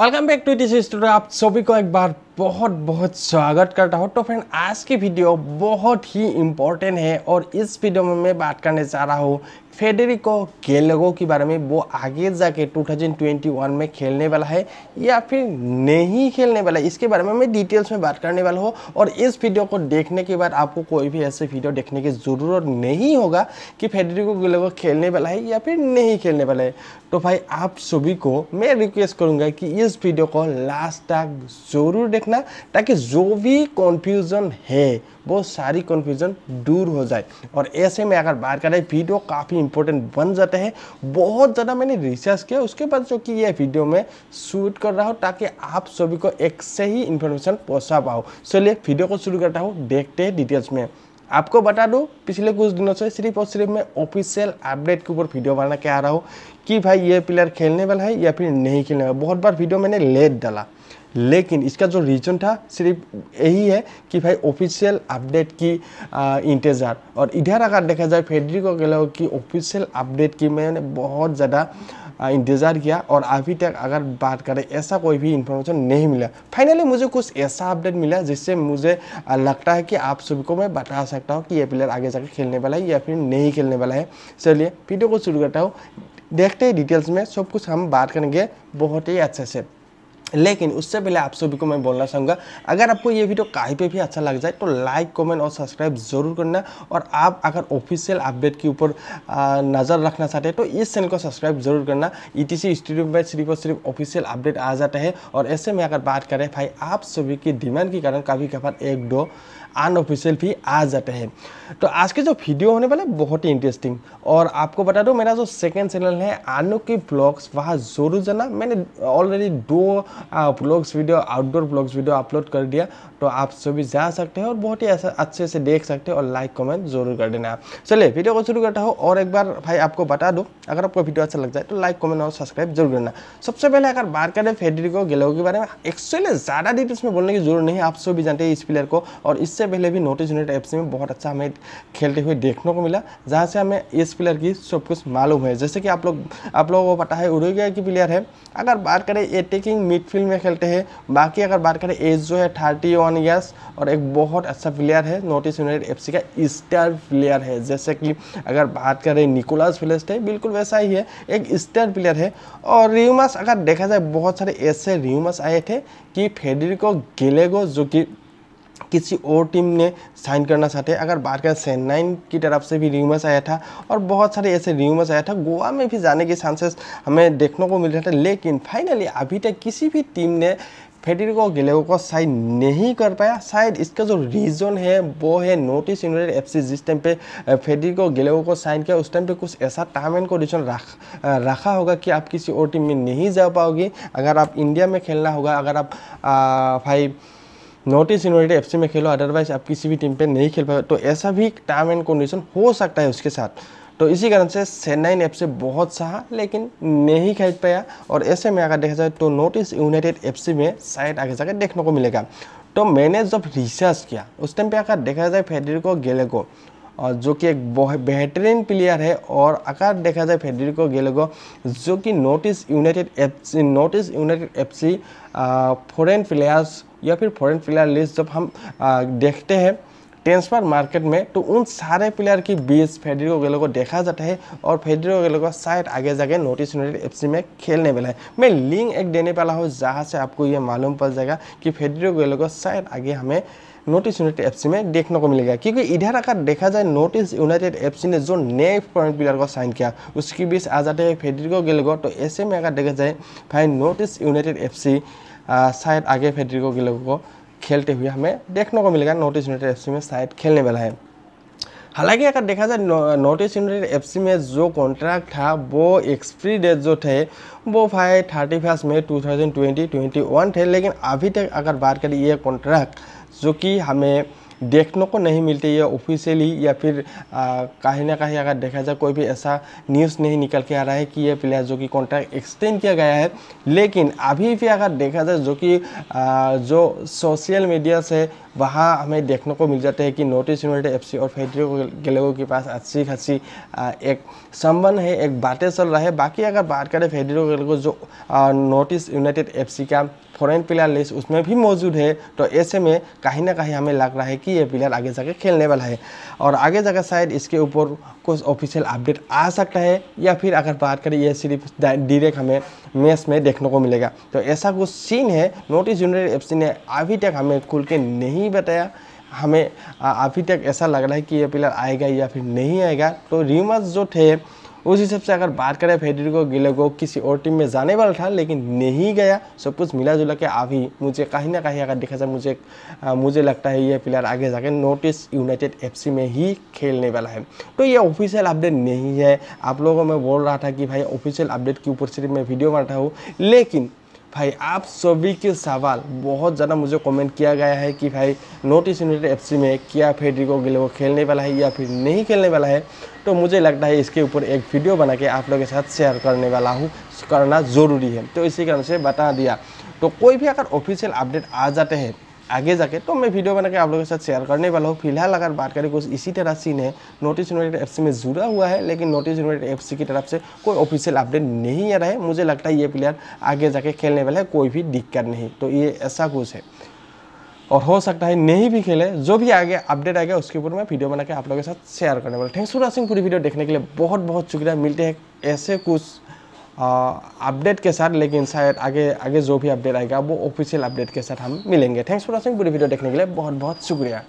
Welcome back to T studio आप सभी को एक बार बहुत बहुत स्वागत करता हूँ। तो फ्रेंड आज की वीडियो बहुत ही इम्पोर्टेंट है और इस वीडियो में मैं बात करने जा रहा हूँ फेडरिको गेलेगो के बारे में। वो आगे जाके 2021 में खेलने वाला है या फिर नहीं खेलने वाला है, इसके बारे में मैं डिटेल्स में बात करने वाला हूँ। और इस वीडियो को देखने के बाद आपको कोई भी ऐसे वीडियो देखने की ज़रूरत नहीं होगा कि फेडरिको गेलेगो खेलने वाला है या फिर नहीं खेलने वाला है। तो भाई, आप सभी को मैं रिक्वेस्ट करूँगा कि इस वीडियो को लास्ट तक ज़रूर देखना। ताकि जो भी कन्फ्यूज़न है, वो सारी कन्फ्यूज़न दूर हो जाए। और ऐसे में अगर बात करें वीडियो काफ़ी इंपॉर्टेंट बन जाते हैं। बहुत ज़्यादा मैंने रिसर्च किया, उसके बाद जो कि ये वीडियो में शूट कर रहा हूँ ताकि आप सभी को एक से ही इन्फॉर्मेशन पहुँचा पाओ चलिए वीडियो को शुरू करता हूँ, देखते हैं डिटेल्स में। आपको बता दूँ, पिछले कुछ दिनों से सिर्फ़ और सिर्फ़ मैं ऑफिशियल अपडेट के ऊपर वीडियो बना के आ रहा हूँ कि भाई ये प्लेयर खेलने वाला है या फिर नहीं खेलने वाला। बहुत बार वीडियो मैंने लेट डाला। लेकिन इसका जो रीज़न था, सिर्फ़ यही है कि भाई ऑफिशियल अपडेट की इंतज़ार। और इधर अगर देखा जाए फेडरिको गेलो की ऑफिशियल अपडेट की मैंने बहुत ज़्यादा इंतज़ार किया। और अभी तक अगर बात करें, ऐसा कोई भी इंफॉर्मेशन नहीं मिला। फाइनली मुझे कुछ ऐसा अपडेट मिला जिससे मुझे लगता है कि आप सभी को मैं बता सकता हूँ कि ये प्लेयर आगे जाकर खेलने वाला है या फिर नहीं खेलने वाला है। चलिए वीडियो को शुरू करता हूँ। देखते हैं डिटेल्स में सब कुछ हम बात करेंगे बहुत ही अच्छे से। लेकिन उससे पहले आप सभी को मैं बोलना चाहूँगा, अगर आपको ये वीडियो कहीं पे भी अच्छा लग जाए तो लाइक कमेंट और सब्सक्राइब ज़रूर करना। और आप अगर ऑफिशियल अपडेट के ऊपर नज़र रखना चाहते हैं तो इस चैनल को सब्सक्राइब ज़रूर करना। ई टी सी स्टूडियो में सिर्फ़ और सिर्फ़ ऑफिशियल अपडेट आ जाता है। और ऐसे में अगर बात करें, भाई, आप सभी की डिमांड के कारण कभी कभार एक दो अनऑफिशियल भी आ जाते हैं। तो आज के जो वीडियो होने वाला है, बहुत ही इंटरेस्टिंग और आपको बता दो, मेरा जो सेकंड चैनल है आनो की ब्लॉग्स वहाँ ज़रूर जाना। मैंने ऑलरेडी दो blogs video outdoor blogs video upload कर दिया। तो आप सभी जा सकते हैं और बहुत ही अच्छे से देख सकते हैं और लाइक कमेंट ज़रूर कर देना। आप चलिए वीडियो को शुरू करता हूँ और एक बार भाई आपको बता दो, अगर आपको वीडियो अच्छा लग जाए तो लाइक कमेंट और सब्सक्राइब ज़रूर करना। सबसे पहले अगर बात करें फेडरिको गेलो के बारे में एक्चुअली ज़्यादा डिटेल्स में बोलने की ज़रूरत नहीं आप सभी जानते हैं इस प्लेयर को और इससे पहले भी नोटिस यूनिट एफ़ में बहुत अच्छा हमें खेलते हुए देखने को मिला, जहाँ से हमें इस प्लेयर की सब कुछ मालूम है। जैसे कि आप लोग, आप लोगों को पता है उड़ोगिया की प्लेयर है। अगर बात करें अटैकिंग मिडफील्ड में खेलते हैं, बाकी अगर बात करें एज जो है थर्टी वन और एक बहुत अच्छा प्लेयर है ईस्ट यूनाइटेड एफ़ का स्टार प्लेयर है। जैसे कि अगर बात करें निकोलास फिलेस्ट है बिल्कुल वैसा ही है, एक स्टार प्लेयर है। और रियूमस अगर देखा जाए, बहुत सारे ऐसे रियूमस आए थे कि फेडरिको गेलेगो जो कि किसी और टीम ने साइन करना चाहते अगर बात करें चेन्नई की तरफ़ से भी र्यूमर्स आया था और बहुत सारे ऐसे र्यूमर्स आया था। गोवा में भी जाने के चांसेस हमें देखने को मिल रहा था लेकिन फाइनली अभी तक किसी भी टीम ने फेडरिको गेलेगो को साइन नहीं कर पाया। शायद इसका जो रीज़न है वो है नोटिस यूनाइटेड एफसी जिस टाइम पे फेडरिको गेलेगो को साइन किया उस टाइम पे कुछ ऐसा टर्म एंड कंडीशन रख रखा होगा कि आप किसी और टीम में नहीं जा पाओगे। अगर आप इंडिया में खेलना होगा अगर आप आ, भाई नॉर्थ ईस्ट यूनाइटेड एफसी में खेलो अदरवाइज़ आप किसी भी टीम पर नहीं खेल पाए। तो ऐसा भी टर्म एंड कंडीशन हो सकता है उसके साथ। तो इसी कारण से चेन्नई एफ़ से बहुत सहा, लेकिन नहीं खेल पाया। और ऐसे में अगर देखा जाए तो नॉर्थ ईस्ट यूनाइटेड एफसी में शायद आगे जाकर देखने को मिलेगा। तो मैंने जब रिसर्च किया, उस टाइम पे अगर देखा जाए फेडरिको गेलेगो और जो कि एक बेहतरीन प्लेयर है और अगर देखा जाए फेडरिको गेलेगो जो कि North East United F C North East United F C foreign players या फिर फॉरेन प्लेयर लिस्ट जब हम आ, देखते हैं ट्रांसफ़र मार्केट में तो उन सारे प्लेयर की बीच फेडरिको गेलो को देखा जाता है और फेडरिको गेलो को शायद आगे जाके नोटिस यूनाइटेड एफसी में खेलने वाला है। मैं लिंक एक देने वाला हूँ जहाँ से आपको ये मालूम पड़ जाएगा कि फेडरिको गेलो को शायद आगे हमें नोटिस यूनाइटेड एफसी में देखने को मिलेगा। क्योंकि इधर अगर देखा जाए नोटिस यूनाइटेड एफसी ने जो नए फॉरेन प्लेयर को साइन किया, उसके बीच आ जाते हैं फेडरिको गेलो तो ऐसे में अगर देखा जाए, भाई नोटिस यूनाइटेड एफ़ शायद आगे फेडरिको गेलो को खेलते हुए हमें देखने को मिलेगा। नॉर्थ ईस्ट यूनाइटेड एफसी में शायद खेलने वाला है। हालाँकि अगर देखा जाए नॉर्थ ईस्ट यूनाइटेड एफसी में जो कॉन्ट्रैक्ट था, वो एक्सप्री डेट जो थे, वो भाई thirty first May two thousand twenty twenty one थे। लेकिन अभी तक अगर बात करें, ये कॉन्ट्रैक्ट जो कि हमें देखने को नहीं मिलते ये ऑफिशियली या फिर कहीं ना कहीं अगर देखा जाए, कोई भी ऐसा न्यूज़ नहीं निकल के आ रहा है कि ये प्लेयर जो कि कॉन्ट्रैक्ट एक्सटेंड किया गया है। लेकिन अभी भी अगर देखा जाए, जो कि जो सोशल मीडिया से वहाँ हमें देखने को मिल जाता है कि नोटिस यूनाइटेड एफसी और फेडरिको गेलेगो के पास अच्छी खासी एक संबंध है, एक बातें चल रहा है। बाकी अगर बात करें फेडरिको गेलेगो जो नोटिस यूनाइटेड एफसी का फॉरेन प्लेयर लिस्ट उसमें भी मौजूद है तो ऐसे में कहीं ना कहीं हमें लग रहा है कि ये प्लेयर आगे जाकर खेलने वाला है। और आगे जाकर शायद इसके ऊपर कुछ ऑफिशियल अपडेट आ सकता है, या फिर अगर बात करें, ये सिर्फ़ डायरेक्ट हमें मैच में देखने को मिलेगा। तो ऐसा कुछ सीन है नोटिस यूनाइटेड एफ़ ने अभी तक हमें खुल के नहीं बताया। हमें अभी तक ऐसा लग रहा है कि ये प्लेयर आएगा या फिर नहीं आएगा। तो रीमर्स जो थे उस हिसाब से अगर बात करें फेडरिको गिलेगो किसी और टीम में जाने वाला था लेकिन नहीं गया। सब कुछ मिला जुला के अभी मुझे कहीं ना कहीं अगर देखा जाए मुझे आ, मुझे लगता है ये प्लेयर आगे जाके नॉर्थ ईस्ट यूनाइटेड एफसी में ही खेलने वाला है। तो ये ऑफिशियल अपडेट नहीं है। आप लोगों में बोल रहा था कि भाई ऑफिशियल अपडेट के ऊपर सिर्फ़ मैं वीडियो बनाता हूँ लेकिन भाई, आप सभी के सवाल बहुत ज़्यादा मुझे कमेंट किया गया है कि भाई नॉर्थ ईस्ट यूनाइटेड एफ़ में क्या फेडरिको गिले वो खेलने वाला है या फिर नहीं खेलने वाला है? तो मुझे लगता है इसके ऊपर एक वीडियो बना के आप लोगों के साथ शेयर करने वाला हूँ, करना ज़रूरी है। तो इसी कारण से बता दिया। तो कोई भी अगर ऑफिशियल अपडेट आ जाते हैं आगे जाके तो मैं वीडियो बना के आप लोगों के साथ शेयर करने वाला हूँ। फ़िलहाल अगर बात करें, कुछ इसी तरह सीन है। नोटिस यूनाइटेड एफ़ में जुड़ा हुआ है, लेकिन नोटिस यूनाइटेड एफ़ की तरफ़ से कोई ऑफिशियल अपडेट नहीं आ रहा है। मुझे लगता है ये प्लेयर आगे जाके खेलने वाला है, कोई भी दिक्कत नहीं। तो ये ऐसा कुछ है। और हो सकता है नहीं भी खेले, जो भी आगे अपडेट आएगा, उसके ऊपर मैं वीडियो बना के आप लोगों के साथ शेयर करने वाला थैंक्स फॉर वॉचिंग पूरी वीडियो देखने के लिए बहुत बहुत शुक्रिया। मिलते हैं ऐसे कुछ अपडेट के साथ, लेकिन शायद आगे आगे जो भी अपडेट आएगा, वो ऑफिशियल अपडेट के साथ हम मिलेंगे। थैंक्स फॉर वॉचिंग पूरी वीडियो देखने के लिए। बहुत बहुत शुक्रिया।